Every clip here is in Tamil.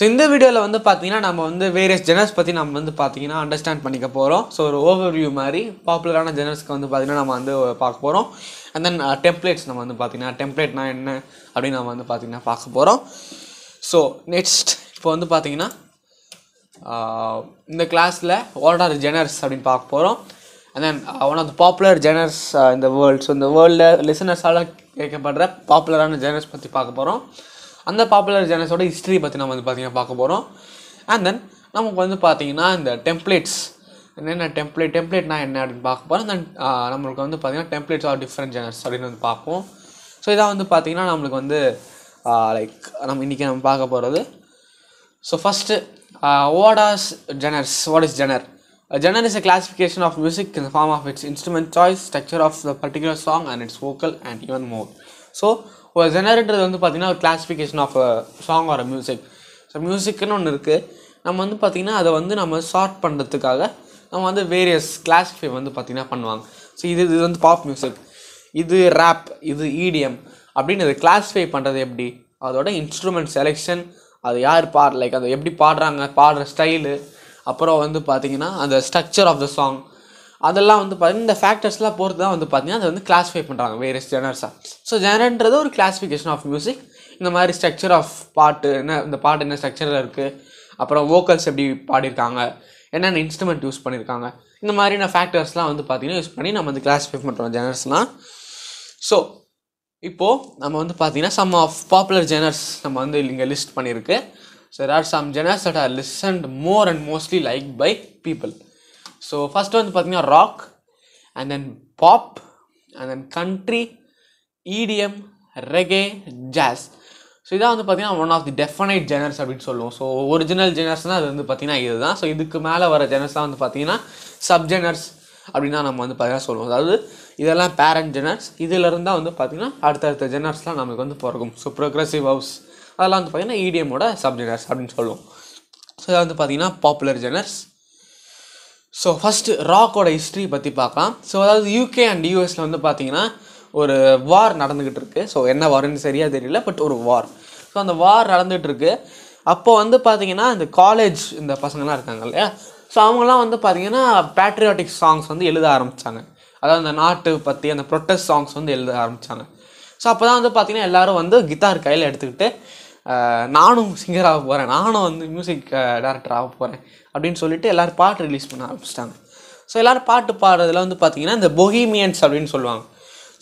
ஸோ இந்த வீடியோவில் வந்து பார்த்தீங்கன்னா uh, நம்ம வந்து வேரியஸ் ஜெனர்ஸ் பற்றி நம்ம வந்து பார்த்தீங்கன்னா அண்டர்ஸ்டாண்ட் பண்ணிக்க போகிறோம் ஸோ ஒரு ஓவர்வியூ மாதிரி பாப்புலரான ஜெனர்ஸ்க்கு வந்து பார்த்தீங்கன்னா நம்ம வந்து பார்க்க போகிறோம் அண்ட் தென் டெம்ப்ளேட்ஸ் நம்ம வந்து பார்த்தீங்கன்னா டெம்ப்ளேட்னா என்ன அப்படின்னு நம்ம வந்து பார்த்தீங்கன்னா பார்க்க போகிறோம் ஸோ நெக்ஸ்ட் இப்போ வந்து பார்த்தீங்கன்னா uh, இந்த கிளாஸில் வாட் ஆர் ஜெனர்ஸ் அப்படின்னு பார்க்க போகிறோம் and then one of the popular genres இந்த வேர்ல்ட் ஸோ இந்த வேர்ல்டில் லிசனர்ஸால் கேட்கப்படுற பாப்புலரான ஜெனர்ஸ் பற்றி பார்க்க போகிறோம் அந்த பாப்புலர் ஜேர்னல்ஸோட ஹிஸ்ட்ரி பற்றி நம்ம வந்து பார்த்திங்கன்னா பார்க்க போகிறோம் அண்ட் தென் நமக்கு வந்து பார்த்தீங்கன்னா இந்த டெம்ப்ளேட்ஸ் என்னென்ன டெம்ப்ளேட் டெம்ப்ளேட்னா என்ன அப்படின்னு பார்க்க போகிறோம் தென் நம்மளுக்கு வந்து பார்த்தீங்கன்னா டெம்ப்ளேட்ஸ் ஆர் டிஃப்ரெண்ட் ஜெனர்ஸ் அப்படின்னு வந்து பார்ப்போம். ஸோ இதான் வந்து பார்த்தீங்கன்னா நம்மளுக்கு வந்து லைக் நம்ம இன்றைக்கி நம்ம பார்க்க போகிறது so first ஓடாஸ் genres what is genre genre is a genre of music இந்த form of its instrument choice structure of the particular song and its vocal and even more so ஒரு ஜெனரேட்டர் வந்து பார்த்தீங்கன்னா ஒரு classification of song or music so மியூசிக்னு ஒன்று இருக்குது நம்ம வந்து பார்த்திங்கன்னா அதை வந்து நம்ம ஷார்ட் பண்ணுறதுக்காக நம்ம வந்து வேரியஸ் கிளாஸிஃபை வந்து பார்த்திங்கன்னா பண்ணுவாங்க. ஸோ இது இது வந்து பாப் மியூசிக் இது ரேப் இது இடிஎம் அப்படின்னு இதை கிளாஸிஃபை பண்ணுறது எப்படி? அதோட இன்ஸ்ட்ருமெண்ட் செலெக்ஷன் அது யார் பாடு லைக் அதை எப்படி பாடுறாங்க பாடுற ஸ்டைலு அப்புறம் வந்து பார்த்தீங்கன்னா அந்த ஸ்ட்ரக்சர் ஆஃப் த சாங் அதெல்லாம் வந்து பார்த்தீங்கன்னா இந்த ஃபேக்டர்ஸ்லாம் பொறுத்து தான் வந்து பார்த்தீங்கன்னா அதை வந்து கிளாஸிஃபை பண்ணுறாங்க வேரியஸ் ஜெனர்ஸாக ஸோ ஜெனர்ன்றது ஒரு கிளாஸிஃபிகேஷன் ஆஃப் மியூசிக் இந்த மாதிரி ஸ்ட்ரக்சர் ஆஃப் பாட்டு என்ன இந்த பாட்டு என்ன ஸ்ட்ரக்சரில் இருக்குது அப்புறம் வோக்கல்ஸ் எப்படி பாடியிருக்காங்க? என்னென்ன இன்ஸ்ட்ருமெண்ட் யூஸ் பண்ணியிருக்காங்க? இந்த மாதிரியான ஃபேக்டர்ஸ்லாம் வந்து பார்த்திங்கன்னா யூஸ் பண்ணி நம்ம வந்து கிளாஸிஃபை பண்ணுறோம் ஜெனர்ஸ்லாம் ஸோ இப்போது நம்ம வந்து பார்த்தீங்கன்னா சம் ஆஃப் பாப்புலர் ஜெனர்ஸ் நம்ம வந்து இங்கே லிஸ்ட் பண்ணியிருக்கு. So are some genres that are listened more and mostly like by people so first வந்து பார்த்திங்கன்னா rock and then pop and then country EDM reggae jazz so இதான் வந்து பார்த்தீங்கன்னா one of the definite genres அப்படின்னு சொல்லுவோம். ஸோ ஒரிஜினல் ஜெனர்ஸ்னால் அது வந்து பார்த்தீங்கன்னா இதுதான். ஸோ இதுக்கு மேலே வர ஜெனர்ஸ் தான் வந்து பார்த்தீங்கன்னா சப்ஜெனர்ஸ் அப்படின்னா நம்ம வந்து பார்த்திங்கன்னா சொல்லுவோம். அதாவது இதெல்லாம் பேரண்ட் ஜெனர்ஸ் இதிலிருந்து தான் வந்து பார்த்திங்கன்னா அடுத்தடுத்த ஜெனர்ஸ்லாம் நமக்கு வந்து பிறக்கும். ஸோ ப்ரோக்ரஸிவ் ஹவுஸ் அதெல்லாம் வந்து பார்த்திங்கன்னா இடிஎம்மோட சப்ஜெனர்ஸ் அப்படின்னு சொல்லுவோம். ஸோ இதை வந்து பார்த்திங்கன்னா பாப்புலர் ஜெனர்ஸ் ஸோ ஃபஸ்ட்டு ராக்கோட ஹிஸ்ட்ரி பற்றி பார்க்கலாம். ஸோ அதாவது யூகே அண்ட் யூஎஸில் வந்து பார்த்தீங்கன்னா ஒரு வார் நடந்துக்கிட்டு இருக்குது ஸோ என்ன வார்னு சரியாக தெரியல பட் ஒரு வார் ஸோ அந்த வார் நடந்துகிட்டு இருக்கு. அப்போ வந்து பார்த்தீங்கன்னா இந்த காலேஜ் இந்த பசங்கள்லாம் இருக்காங்க இல்லையா? ஸோ அவங்களாம் வந்து பார்த்தீங்கன்னா பேட்ரியாட்டிக் சாங்ஸ் வந்து எழுத ஆரம்பித்தாங்க அதாவது அந்த நாட்டு பற்றி அந்த ப்ரொட்டஸ்ட் சாங்ஸ் வந்து எழுத ஆரம்பித்தாங்க ஸோ அப்போ தான் வந்து பார்த்திங்கன்னா எல்லாரும் வந்து கிட்டார் கையில் எடுத்துக்கிட்டு நானும் சிங்கர் ஆக போகிறேன் நானும் வந்து மியூசிக் டேரக்டர் ஆக போகிறேன் அப்படின்னு சொல்லிட்டு எல்லோரும் பாட்டு ரிலீஸ் பண்ண ஆரம்பிச்சிட்டாங்க. ஸோ எல்லோரும் பாட்டு பாடுறதுல வந்து பார்த்தீங்கன்னா இந்த பொஹீமியன்ஸ் அப்படின்னு சொல்லுவாங்க.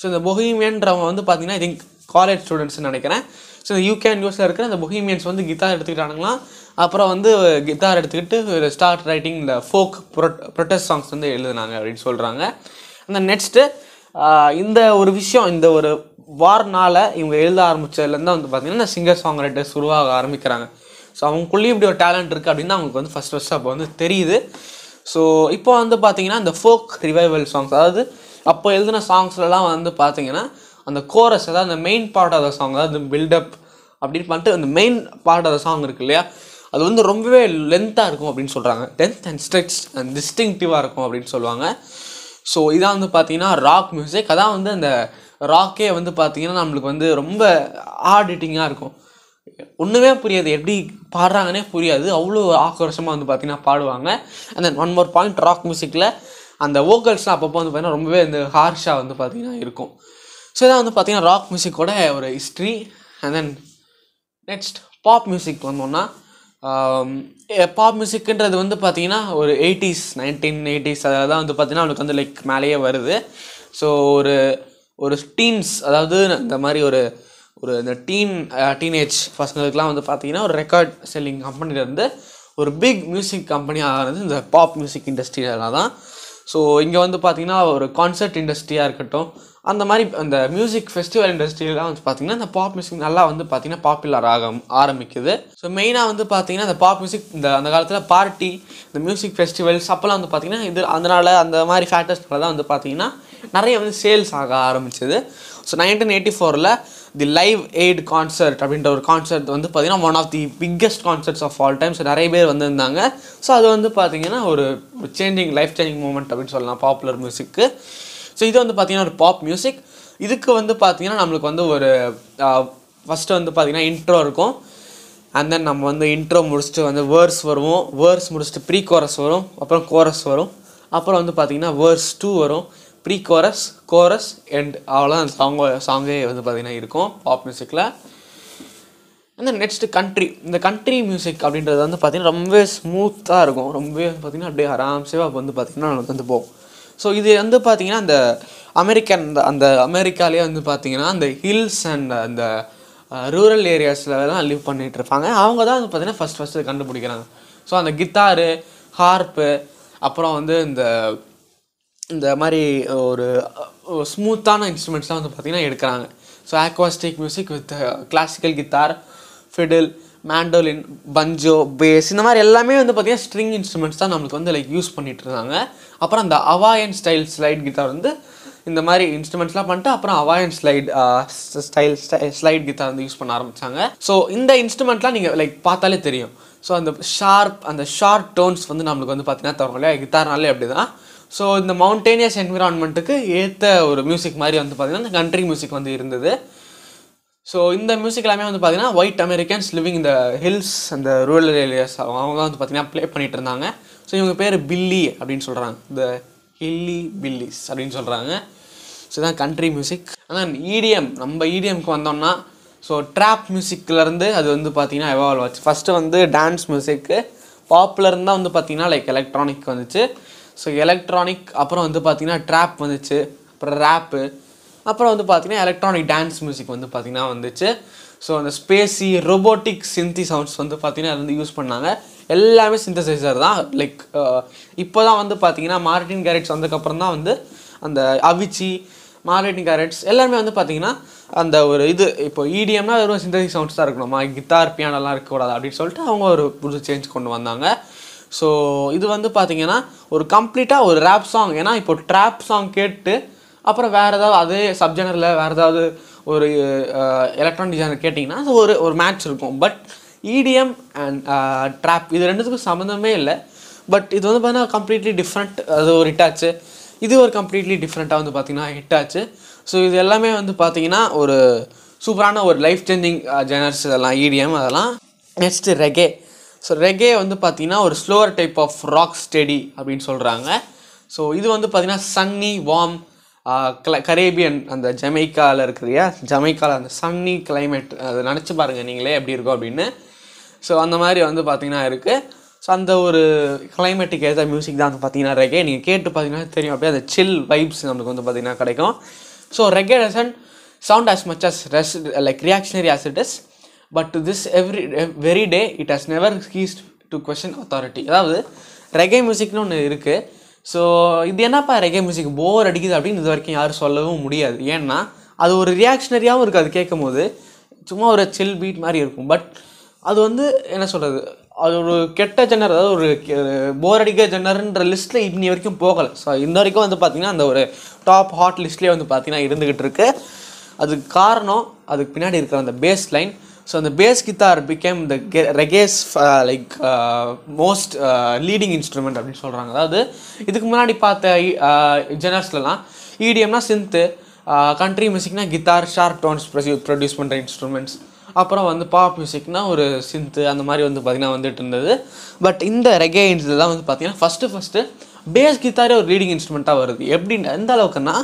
ஸோ இந்த பொஹீமியன்றவங்க வந்து பார்த்தீங்கன்னா ஐ திங்க் காலேஜ் ஸ்டூடெண்ட்ஸ்னு நினைக்கிறேன். ஸோ இந்த யூகே நியூஸில் இருக்கிற அந்த பொஹீமியன்ஸ் வந்து கிட்டார் எடுத்துக்கிட்டானுங்களாம் அப்புறம் வந்து கிட்டார் எடுத்துக்கிட்டு ஸ்டார்ட் ரைட்டிங் இந்த ஃபோக் ப்ரொட்டஸ்ட் சாங்ஸ் வந்து எழுதுனாங்க அப்படின்னு சொல்கிறாங்க அந்த நெக்ஸ்ட்டு இந்த ஒரு விஷயம் இந்த ஒரு வார்னால் இவங்க எழுத ஆரம்பித்ததுலேருந்து வந்து பார்த்தீங்கன்னா இந்த சிங்கர் சாங் ரைட்டர்ஸ் உருவாக ஆரம்பிக்கிறாங்க. ஸோ அவங்களுக்குள்ளேயும் இப்படி ஒரு டேலண்ட் இருக்குது அப்படின்னு அவங்களுக்கு வந்து ஃபஸ்ட் ஃபஸ்ட்டு அப்போ வந்து தெரியுது. ஸோ இப்போ வந்து பார்த்தீங்கன்னா இந்த ஃபோக் ரிவைவல் சாங்ஸ் அதாவது அப்போ எழுதின சாங்ஸ்லலாம் வந்து பார்த்தீங்கன்னா அந்த கோரஸ் அதாவது அந்த main part of the song அதாவது பில்டப் அப்படின்னு பண்ணிட்டு அந்த main part of the song இருக்கு இல்லையா? அது வந்து ரொம்பவே லென்த்தாக இருக்கும் அப்படின்னு சொல்கிறாங்க லென்த் அண்ட் ஸ்ட்ரெச் அண்ட் டிஸ்டிங்டிவாக இருக்கும் அப்படின்னு சொல்லுவாங்க. ஸோ இதான் வந்து பார்த்தீங்கன்னா ராக் மியூசிக் அதான் வந்து அந்த ராக்கே வந்து பார்த்திங்கன்னா நம்மளுக்கு வந்து ரொம்ப ஆடிட்டிங்காக இருக்கும். ஒன்றுமே புரியாது. எப்படி பாடுறாங்கன்னே புரியாது. அவ்வளோ ஆக்ரோஷமாக வந்து பார்த்திங்கன்னா பாடுவாங்க. And then one more point rock மியூசிக்கில் அந்த வோக்கல்ஸ்லாம் அப்பப்போ வந்து பார்த்தீங்கன்னா ரொம்பவே இந்த ஹார்ஷாக வந்து பார்த்தீங்கன்னா இருக்கும். ஸோ இதான் வந்து பார்த்திங்கன்னா ராக் மியூசிக்கோட ஒரு history and then next pop music வந்தோம்னா பாப் மியூசிக்ன்றது வந்து பார்த்திங்கன்னா ஒரு எயிட்டிஸ் நைன்டீன் எயிட்டிஸ் அதெல்லாம் வந்து பார்த்தீங்கன்னா அவனுக்கு வந்து லைக் மேலேயே வருது. ஸோ ஒரு ஒரு டீன்ஸ் அதாவது இந்த மாதிரி ஒரு ஒரு இந்த டீன் டீனேஜ் பசங்களுக்குலாம் வந்து பார்த்தீங்கன்னா ஒரு ரெக்கார்ட் செல்லிங் கம்பெனிலேருந்து ஒரு பிக் மியூசிக் கம்பெனி ஆகிறது இந்த பாப் மியூசிக் இண்டஸ்ட்ரியில தான். ஸோ இங்கே வந்து பார்த்தீங்கன்னா ஒரு கான்சர்ட் இண்டஸ்ட்ரியாக இருக்கட்டும் அந்த மாதிரி அந்த மியூசிக் ஃபெஸ்டிவல் இண்டஸ்ட்ரியெலாம் வந்து பார்த்திங்கன்னா இந்த பாப் மியூசிக் நல்லா வந்து பார்த்தீங்கன்னா பாப்புலர் ஆக ஆரம்பிக்குது. ஸோ மெயினாக வந்து பார்த்தீங்கன்னா இந்த பாப் மியூசிக் இந்த அந்த காலத்தில் பார்ட்டி இந்த மியூசிக் ஃபெஸ்டிவல்ஸ் அப்போல்லாம் வந்து பார்த்திங்கன்னா இது அதனால் அந்த மாதிரி ஃபேக்டர்ஸ்னால தான் வந்து பார்த்திங்கன்னா நிறைய வந்து சேல்ஸ் ஆக ஆரம்பிச்சது. ஸோ நைன்டீன் எயிட்டி ஃபோரில் தி லைவ் எய்ட் கான்சர்ட் அப்படின்ற ஒரு கான்சர்ட் வந்து பார்த்தீங்கன்னா one of the biggest concerts of all time so நிறைய பேர் வந்திருந்தாங்க. ஸோ அது வந்து பார்த்திங்கன்னா ஒரு சேஞ்சிங் லைஃப் சேஞ்சிங் மூமெண்ட் அப்படின்னு சொல்லலாம் பாப்புலர் மியூசிக்கு ஸோ இது வந்து பார்த்திங்கன்னா ஒரு பாப் மியூசிக் இதுக்கு வந்து பார்த்திங்கன்னா நம்மளுக்கு வந்து ஒரு ஃபஸ்ட்டு வந்து பார்த்தீங்கன்னா இன்ட்ரோ இருக்கும். அண்ட் தென் நம்ம வந்து இன்ட்ரோ முடிச்சுட்டு வந்து வேர்ஸ் வருவோம். வேர்ஸ் முடிச்சுட்டு ப்ரீ கோரஸ் வரும். அப்புறம் கோரஸ் வரும். அப்புறம் வந்து பார்த்திங்கன்னா வேர்ஸ் டூ வரும். ப்ரீ கோரஸ் கோரஸ் அண்ட் அவ்வளோதான் அந்த சாங் சாங்கே வந்து பார்த்தீங்கன்னா இருக்கும் பாப் மியூசிக்கில் அந்த நெக்ஸ்ட் கண்ட்ரி இந்த கண்ட்ரி மியூசிக் அப்படின்றது வந்து பார்த்திங்கன்னா ரொம்பவே ஸ்மூத்தாக இருக்கும். ரொம்பவே வந்து பார்த்தீங்கன்னா அப்படியே ஆராம்சேவாக வந்து பார்த்திங்கன்னா நமக்கு வந்து போகும். ஸோ இது வந்து பார்த்திங்கன்னா அந்த அமெரிக்கன் அந்த அந்த அமெரிக்காலேயே வந்து பார்த்தீங்கன்னா அந்த ஹில்ஸ் அண்ட் அந்த ரூரல் ஏரியாஸில் தான் லிவ் பண்ணிகிட்டு இருப்பாங்க. அவங்க தான் வந்து பார்த்தீங்கன்னா ஃபஸ்ட் ஃபஸ்ட்டு கண்டுபிடிக்கிறாங்க. ஸோ அந்த கித்தாரு ஹார்ப்பு அப்புறம் வந்து இந்த இந்த மாதிரி ஒரு ஸ்மூத்தான இன்ஸ்ட்ருமெண்ட்ஸ்லாம் வந்து பார்த்திங்கன்னா எடுக்கிறாங்க. So acoustic music with classical guitar fiddle mandolin banjo bass இந்த மாதிரி எல்லாமே வந்து பார்த்திங்கன்னா ஸ்ட்ரிங் இன்ஸ்ட்ருமெண்ட்ஸ் தான் நம்மளுக்கு வந்து லைக் யூஸ் பண்ணிகிட்டு இருந்தாங்க. அப்புறம் அந்த அவாயன் ஸ்டைல் ஸ்லைட் கிட்டார் வந்து இந்த மாதிரி இன்ஸ்ட்ருமெண்ட்ஸ்லாம் பண்ணிட்டு அப்புறம் Hawaiian slide style slide guitar வந்து யூஸ் பண்ண ஆரம்பிச்சாங்க. ஸோ இந்த இன்ஸ்ட்ருமெண்ட்லாம் நீங்கள் லைக் பார்த்தாலே தெரியும். ஸோ அந்த ஷார்ப் அந்த ஷார்ப் டோன்ஸ் வந்து நம்மளுக்கு வந்து பார்த்தீங்கன்னா தரும் இல்லையா? கித்தார்னாலே அப்படி தான் ஸோ இந்த மவுண்டேனியஸ் என்விரான்மெண்ட்டுக்கு ஏற்ற ஒரு மியூசிக் மாதிரி வந்து பார்த்திங்கன்னா இந்த கண்ட்ரி மியூசிக் வந்து இருந்தது. ஸோ இந்த மியூசிக் எல்லாமே வந்து பார்த்திங்கன்னா ஒயிட் அமெரிக்கன்ஸ் லிவிங் இந்த ஹில்ஸ் அந்த ரூரல் ஏரியாஸ் அவங்க தான் வந்து பார்த்திங்கன்னா ப்ளே பண்ணிட்டு இருந்தாங்க. ஸோ இவங்க பேர் பில்லி அப்படின்னு சொல்கிறாங்க இந்த ஹில்லி பில்லிஸ் அப்படின்னு சொல்கிறாங்க ஸோ இதான் கண்ட்ரி மியூசிக் அதான் இடிஎம் நம்ம இடிஎம்க்கு வந்தோம்னா ஸோ ட்ராப் மியூசிக்லேருந்து அது வந்து பார்த்தீங்கன்னா எவால்வ் ஆச்சு. ஃபஸ்ட்டு வந்து டான்ஸ் மியூசிக்கு பாப்புலர் தான் வந்து பார்த்தீங்கன்னா லைக் எலக்ட்ரானிக் வந்துச்சு. ஸோ எலக்ட்ரானிக் அப்புறம் வந்து பார்த்திங்கன்னா ட்ராப் வந்துச்சு அப்புறம் ரேப்பு அப்புறம் வந்து பார்த்திங்கன்னா எலக்ட்ரானிக் டான்ஸ் மியூசிக் வந்து பார்த்திங்கன்னா வந்துச்சு. ஸோ அந்த ஸ்பேஸி ரொபோட்டிக் சிந்தி சவுண்ட்ஸ் வந்து பார்த்திங்கன்னா அது வந்து யூஸ் பண்ணாங்க. எல்லாமே சிந்தசைசர் தான். லைக் uh, இப்போ தான் வந்து பார்த்திங்கன்னா மார்டின் கேரட்ஸ் வந்ததுக்கப்புறம் தான் வந்து அந்த அவிச்சி மார்டின் கேரட்ஸ் எல்லாமே வந்து பார்த்திங்கன்னா அந்த ஒரு இது இப்போ இடிஎம்னா வெறும் சிந்தசிக் சவுண்ட்ஸ் தான் இருக்கணுமா? கித்தார் பியானெல்லாம் இருக்கக்கூடாது அப்படின்னு சொல்லிட்டு அவங்க ஒரு புது சேஞ்ச் கொண்டு வந்தாங்க. ஸோ இது வந்து பார்த்தீங்கன்னா ஒரு கம்ப்ளீட்டாக ஒரு ரேப் சாங் ஏன்னா இப்போ ட்ராப் சாங் கேட்டு அப்புறம் வேறு ஏதாவது அதே சப்ஜெனரில் வேறு ஏதாவது ஒரு எலக்ட்ரானிக் டிசைனர் கேட்டிங்கன்னா அது ஒரு ஒரு மேட்ச் இருக்கும். பட் இடிஎம் அண்ட் ட்ராப் இது ரெண்டுத்துக்கும் சம்மந்தமே இல்லை. பட் இது வந்து பார்த்தீங்கன்னா கம்ப்ளீட்லி டிஃப்ரெண்ட் அது ஒரு ஹிட் ஆச்சு. இது ஒரு கம்ப்ளீட்லி டிஃப்ரெண்ட்டாக வந்து பார்த்திங்கன்னா ஹிட் ஆச்சு. ஸோ இது எல்லாமே வந்து பார்த்தீங்கன்னா ஒரு சூப்பரான ஒரு லைஃப் சேஞ்சிங் ஜெனர்ஸ் இதெல்லாம் இடிஎம் அதெல்லாம். நெக்ஸ்ட்டு ரெகே ஸோ ரெகே வந்து பார்த்தீங்கன்னா ஒரு slower type of rock steady அப்படின்னு சொல்கிறாங்க ஸோ இது வந்து பார்த்திங்கன்னா சன்னி வார்ம் கரேபியன் அந்த ஜமைக்காவில் இருக்கு ஜமைக்காவில் அந்த சன்னி கிளைமேட் அதை நினச்சி பாருங்கள் நீங்களே எப்படி இருக்கும் அப்படின்னு. ஸோ அந்த மாதிரி வந்து பார்த்தீங்கன்னா இருக்குது ஸோ அந்த ஒரு கிளைமேட்டுக்கு ஏற்ற மியூசிக் தான் வந்து பார்த்திங்கன்னா ரெகே நீங்கள் கேட்டு பார்த்தீங்கன்னா தெரியும். அப்படியே அந்த சில் வைப்ஸ் நமக்கு வந்து பார்த்திங்கன்னா கிடைக்கும். So reggae doesn't sound as much as rest like reactionary as it is but this every very day it has never ceased to question authority அதாவது ரெகே மியூசிக்னு ஒன்று இருக்குது ஸோ இது என்னப்பா ரெகே மியூசிக் போர் அடிக்குது அப்படின்னு இது வரைக்கும் யாரும் சொல்லவும் முடியாது. ஏன்னா அது ஒரு ரியாக்ஷனரியாகவும் இருக்குது அது கேட்கும் போது சும்மா ஒரு சில் பீட் மாதிரி இருக்கும். பட் அது வந்து என்ன சொல்கிறது அது ஒரு கெட்ட ஜென்னர் அதாவது ஒரு போர் அடிக்க ஜென்னர்ன்ற லிஸ்ட்டில் இன்னி வரைக்கும் போகலை. ஸோ இந்த வரைக்கும் வந்து பார்த்திங்கன்னா அந்த ஒரு டாப் ஹாட் லிஸ்ட்லேயே வந்து பார்த்திங்கன்னா இருந்துக்கிட்டு இருக்குது அதுக்கு காரணம் அதுக்கு பின்னாடி இருக்கிற அந்த பேஸ் லைன் ஸோ அந்த bass guitar became the reggae's like most leading instrument அப்படின்னு சொல்கிறாங்க அதாவது இதுக்கு முன்னாடி பார்த்த ஜெனர்ஸ்லலாம் இடிஎம்னா சின்த்து கண்ட்ரி மியூசிக்னா கித்தார் ஷார்ப் டோன்ஸ் ப்ரொடியூஸ் பண்ணுற இன்ஸ்ட்ருமெண்ட்ஸ் அப்புறம் வந்து பாப் மியூசிக்னா ஒரு சின்த்து அந்த மாதிரி வந்து பார்த்திங்கன்னா வந்துட்டு இருந்தது. பட் இந்த ரெகே இன்ஸில் தான் வந்து பார்த்திங்கன்னா ஃபஸ்ட்டு ஃபஸ்ட்டு பேஸ் கித்தாரே ஒரு லீடிங் இன்ஸ்ட்ருமெண்ட்டாக வருது. எப்படின்னு எந்த அளவுக்குன்னா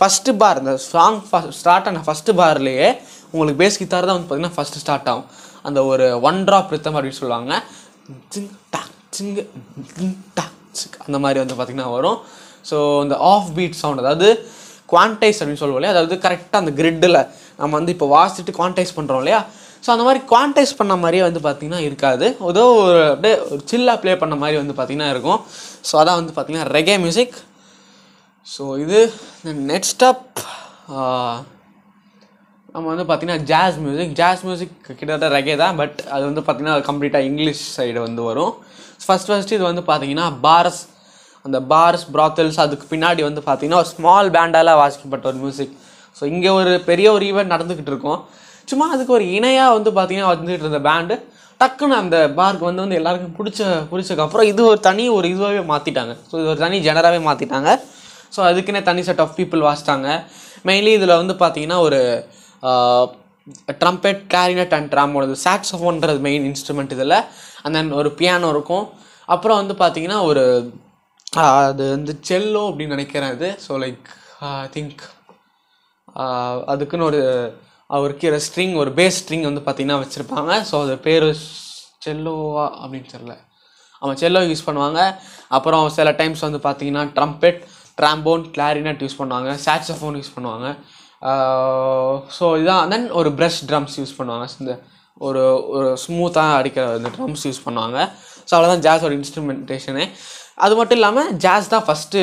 ஃபஸ்ட்டு பார் இந்த சாங் ஃபஸ்ட் ஸ்டார்ட் ஆன ஃபஸ்ட்டு பார்லேயே உங்களுக்கு பேஸ் கித்தார் தான் வந்து பார்த்திங்கன்னா ஃபஸ்ட்டு ஸ்டார்ட் ஆகும். அந்த ஒரு ஒன் ட்ராப் ரித்தம் அப்படின்னு சொல்லுவாங்க. ஜிங் டாக் ஜிங் ஜிங் டாக் சிக் அந்த மாதிரி வந்து பார்த்திங்கன்னா வரும். ஸோ இந்த ஆஃப் பீட் சவுண்ட் அதாவது குவான்டைஸ் அப்படின்னு சொல்லுவோம் இல்லையா? அதாவது கரெக்டாக அந்த கிரிட்டில் நம்ம வந்து இப்போ வாசிச்சுட்டு குவான்டைஸ் பண்ணுறோம் இல்லையா? ஸோ அந்த மாதிரி குவான்டைஸ் பண்ண மாதிரியே வந்து பார்த்திங்கன்னா இருக்காது. ஏதோ ஒரு அப்படியே ஒரு சில்லாக ப்ளே பண்ண மாதிரி வந்து பார்த்திங்கன்னா இருக்கும். ஸோ அதான் வந்து பார்த்திங்கன்னா ரெகே மியூசிக் ஸோ இது நெக்ஸ்ட் அப் நம்ம வந்து பார்த்திங்கன்னா ஜாஸ் மியூசிக் ஜாஸ் மியூசிக் கிட்டத்தட்ட ரகே தான் பட் அது வந்து பார்த்திங்கன்னா கம்ப்ளீட்டாக இங்கிலீஷ் சைடு வந்து வரும். ஃபஸ்ட் ஃபஸ்ட்டு இது வந்து பார்த்திங்கன்னா பாரஸ் அந்த பார்ஸ் ப்ராத்தல்ஸ் அதுக்கு பின்னாடி வந்து பார்த்திங்கன்னா ஒரு ஸ்மால் பேண்டால் வாசிக்கப்பட்ட ஒரு மியூசிக் ஸோ இங்கே ஒரு பெரிய ஒரு ஈவெண்ட் நடந்துக்கிட்டு இருக்கும். சும்மா அதுக்கு ஒரு இணையாக வந்து பார்த்திங்கன்னா வந்துக்கிட்டு இருந்த பேண்டு டக்குன்னு அந்த பார்க்கு வந்து வந்து எல்லாருக்கும் பிடிச்ச பிடிச்சதுக்கப்புறம் இது ஒரு தனி ஒரு இதுவாகவே மாற்றிட்டாங்க ஸோ இது ஒரு தனி ஜெனராகவே மாற்றிட்டாங்க ஸோ அதுக்குன்னே தனி செட் ஆஃப் பீப்புள் வாசிட்டாங்க மெயின்லி இதில் வந்து பார்த்தீங்கன்னா ஒரு ட்ரம்பெட் கிளாரினட் அண்ட் ட்ராம்போடது சாக்ஸோஃபோன்றது மெயின் இன்ஸ்ட்ருமெண்ட் இதில். அண்ட் தென் ஒரு பியானோ இருக்கும். அப்புறம் வந்து பார்த்திங்கன்னா ஒரு அது வந்து செல்லோ அப்படின்னு நினைக்கிறேன் அது ஸோ லைக் ஐ திங்க் அதுக்குன்னு ஒரு அவருக்கு ஸ்ட்ரிங் ஒரு பேஸ் ஸ்ட்ரிங் வந்து பார்த்திங்கன்னா வச்சுருப்பாங்க. ஸோ அது பேர் செல்லோவா அப்படின்னு தெரில அவன் செல்லோ யூஸ் பண்ணுவாங்க. அப்புறம் சில டைம்ஸ் வந்து பார்த்தீங்கன்னா ட்ரம்பெட் ட்ராம்போன் கிளாரினட் யூஸ் பண்ணுவாங்க. சாக்ஸோஃபோன் யூஸ் பண்ணுவாங்க. Uh, ஸோ இதான். தென் ஒரு ப்ரஷ் ட்ரம்ஸ் யூஸ் பண்ணுவாங்க. இந்த ஒரு ஒரு ஸ்மூத்தாக அடிக்கிற இந்த ட்ரம்ஸ் யூஸ் பண்ணுவாங்க. ஸோ அவ்வளோதான் ஜாஸோட இன்ஸ்ட்ருமெண்டேஷனு அது மட்டும் இல்லாமல் ஜாஸ் தான் ஃபஸ்ட்டு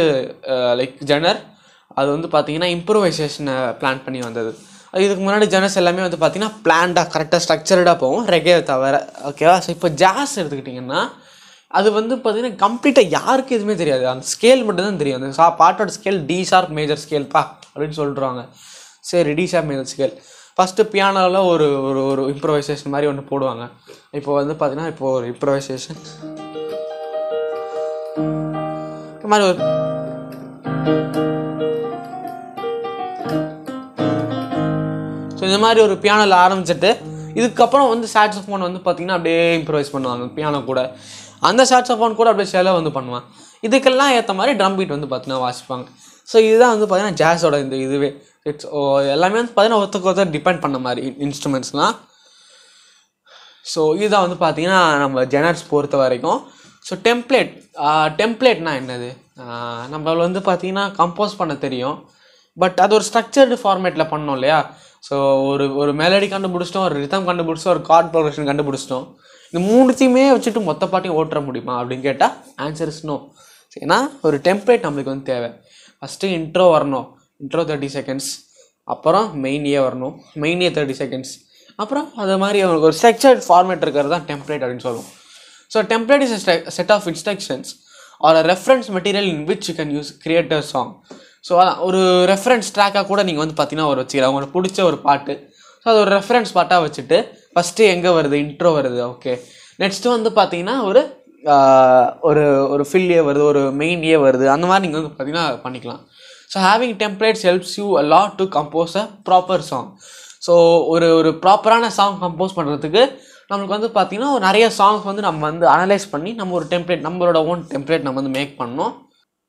லைக் ஜெனர் அது வந்து பார்த்தீங்கன்னா இம்ப்ரூவைசேஷனை பிளான் பண்ணி வந்தது. அது இதுக்கு முன்னாடி ஜெனர்ஸ் எல்லாமே வந்து பார்த்தீங்கன்னா பிளான்டாக கரெக்டாக ஸ்ட்ரக்சர்டாக போகும். ரெகே தவிர ஓகேவா ஸோ இப்போ ஜாஸ் எடுத்துக்கிட்டிங்கன்னா அது வந்து பார்த்திங்கன்னா கம்ப்ளீட்டாக யாருக்கு எதுவுமே தெரியாது. அந்த ஸ்கேல் மட்டும் தான் தெரியும். அந்த சா பாட்டோட scale D sharp major scale பா அப்படின்னு சொல்கிறாங்க சரி ரெடிஷா ஷார்ப் ஃபஸ்ட்டு பியானோவில் ஒரு ஒரு ஒரு இம்ப்ரவைசேஷன் மாதிரி ஒன்று போடுவாங்க. இப்போ வந்து பார்த்தீங்கன்னா இப்போ ஒரு இம்ப்ரவைசேஷன் இது மாதிரி ஒரு ஸோ இந்த மாதிரி ஒரு பியானோவில் ஆரம்பிச்சிட்டு இதுக்கப்புறம் வந்து சாக்ஸோஃபோன் வந்து பார்த்தீங்கன்னா அப்படியே இம்ப்ரவைஸ் பண்ணுவாங்க. பியானோ கூட. அந்த சாக்ஸோஃபோன் கூட அப்படியே செலவு வந்து பண்ணுவான் இதுக்கெல்லாம் ஏற்ற மாதிரி ட்ரம் பீட் வந்து பார்த்தீங்கன்னா வாசிப்பாங்க. ஸோ இதுதான் வந்து பார்த்திங்கன்னா ஜாஸோட இந்த இதுவே. இட்ஸ் ஓ எல்லாமே வந்து பார்த்தீங்கன்னா ஒருத்தருக்கு ஒருத்தர் டிபெண்ட் பண்ண மாதிரி இன்ஸ்ட்ருமெண்ட்ஸ்லாம் ஸோ இதுதான் வந்து பார்த்தீங்கன்னா நம்ம ஜெனர்ஸ் பொறுத்த வரைக்கும். ஸோ டெம்ப்ளேட் டெம்ப்ளேட்னா என்னது? ஆஹ் நம்மள வந்து பார்த்தீங்கன்னா கம்போஸ் பண்ண தெரியும். பட் அது ஒரு ஸ்ட்ரக்சர்டு ஃபார்மேட்டில் பண்ணோம் இல்லையா? ஸோ ஒரு ஒரு மெலடி கண்டுபிடிச்சிட்டோம் ஒரு ரிதம் கண்டுபிடிச்சிட்டோம் ஒரு கார்ட் ப்ரொடக்ஷன் கண்டுபிடிச்சிட்டோம். இந்த மூணுத்தையுமே வச்சுட்டு மொத்த பாட்டையும் ஓட்டுற முடியுமா அப்படின்னு கேட்டால் ஆன்சர் இஸ் நோ ஏன்னா ஒரு டெம்ப்ளேட் நம்மளுக்கு வந்து தேவை. ஃபஸ்ட்டு இன்ட்ரோ வரணும். இன்ட்ரோ தேர்ட்டி செகண்ட்ஸ் அப்புறம் மெயினியே வரணும். மெயினியே தேர்ட்டி செகண்ட்ஸ் அப்புறம் அது மாதிரி அவங்களுக்கு ஒரு ஸ்ட்ரக்சர்ட் ஃபார்மேட் இருக்கிறது தான் டெம்ப்ளேட் அப்படின்னு சொல்லுவோம். So template is set of instructions or a reference material in which you can use create a song so அதான் ஒரு ரெஃபரன்ஸ் ட்ராக்காக கூட நீங்கள் வந்து பார்த்தீங்கன்னா ஒரு வச்சுக்கலாம். உங்களுக்கு பிடிச்ச ஒரு பாட்டு. ஸோ அது ஒரு ரெஃபரன்ஸ் பாட்டாக வச்சுட்டு ஃபஸ்ட்டு எங்கே வருது இன்ட்ரோ வருது ஓகே நெக்ஸ்ட்டு வந்து பார்த்தீங்கன்னா ஒரு ஒரு ஒரு ஃபில்லியே வருது ஒரு மெயின்லேயே வருது. அந்த மாதிரி நீங்கள் வந்து பார்த்தீங்கன்னா பண்ணிக்கலாம். So having templates helps you a to compose a proper song so ஒரு ஒரு ப்ராப்பரான சாங் கம்போஸ் பண்ணுறதுக்கு நம்மளுக்கு வந்து பார்த்திங்கன்னா ஒரு நிறைய சாங்ஸ் வந்து நம்ம வந்து அனலைஸ் பண்ணி நம்ம ஒரு டெம்ப்ளேட் நம்மளோட ஓன் டெம்ப்ளேட் நம்ம வந்து மேக் பண்ணோம்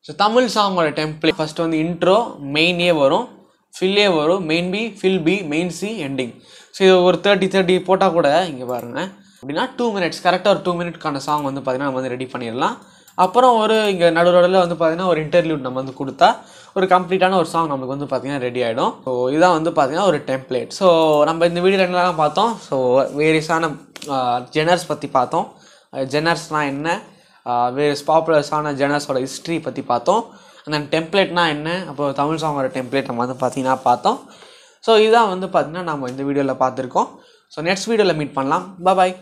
ஸோ தமிழ் சாங்கோட டெம்ப்ளேட் ஃபஸ்ட்டு வந்து இன்ட்ரோ மெயினே வரும் ஃபில்லே வரும் main B fill B main C ending so இது ஒரு தேர்ட்டி தேர்ட்டி போட்டால் கூட இங்கே பாருங்கள் அப்படின்னா டூ மினிட்ஸ் கரெக்டாக ஒரு டூ மினிட்க்கான சாங் வந்து பார்த்தீங்கன்னா நம்ம வந்து ரெடி பண்ணிடலாம். அப்புறம் ஒரு இங்கே நடுவில் வந்து பார்த்திங்கன்னா ஒரு இன்டர்வியூ நம்ம வந்து கொடுத்தா ஒரு கம்ப்ளீட்டான ஒரு சாங் நமக்கு வந்து பார்த்தீங்கன்னா ரெடி ஆகிடும் ஸோ இதுதான் வந்து பார்த்தீங்கன்னா ஒரு டெம்ப்ளேட் ஸோ நம்ம இந்த வீடியோவில் என்னெல்லாம் பார்த்தோம்? ஸோ வேரியஸான ஜெனர்ஸ் பற்றி பார்த்தோம். ஜெனர்ஸ்னால் என்ன? வேரியஸ் பாப்புலர்ஸான ஜெனர்ஸோட ஹிஸ்ட்ரி பற்றி பார்த்தோம். அந்த then டெம்ப்ளேட்னா என்ன? அப்போ தமிழ் சாங்கோட டெம்ப்ளேட் நம்ம வந்து பார்த்தீங்கன்னா பார்த்தோம். ஸோ இதுதான் வந்து பார்த்திங்கன்னா நம்ம இந்த வீடியோவில் பார்த்துருக்கோம். ஸோ நெக்ஸ்ட் வீடியோவில் மீட் பண்ணலாம். பாய்